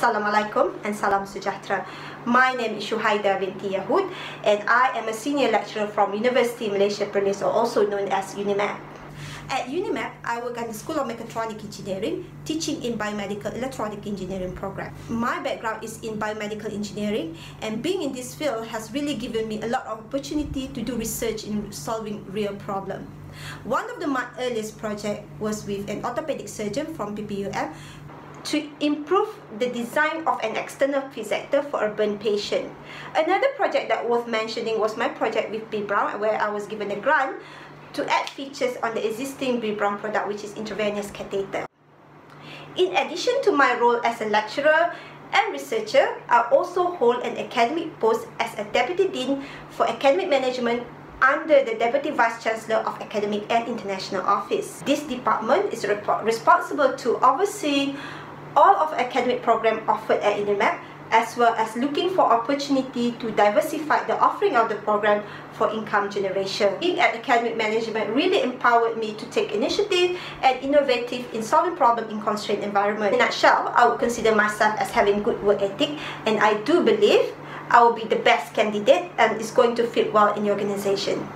Assalamualaikum and salam sejahtera. My name is Shuhaida binti Yahud and I am a senior lecturer from University Malaysia Perlis or also known as UNIMAP. At UNIMAP, I work at the School of Mechatronic Engineering, teaching in Biomedical Electronic Engineering program. My background is in biomedical engineering and being in this field has really given me a lot of opportunity to do research in solving real problems. One of the, my earliest project was with an orthopedic surgeon from PPUM to improve the design of an external fixator for burn patient. Another project that worth mentioning was my project with B. Braun where I was given a grant to add features on the existing B. Braun product which is intravenous catheter. In addition to my role as a lecturer and researcher, I also hold an academic post as a Deputy Dean for Academic Management under the Deputy Vice Chancellor of Academic and International Office. This department is responsible to oversee all of academic program offered at UNIMAP as well as looking for opportunity to diversify the offering of the program for income generation. Being at academic management really empowered me to take initiative and innovative in solving problem in constrained environment. In a nutshell, I would consider myself as having good work ethic and I do believe I will be the best candidate and is going to fit well in the organization.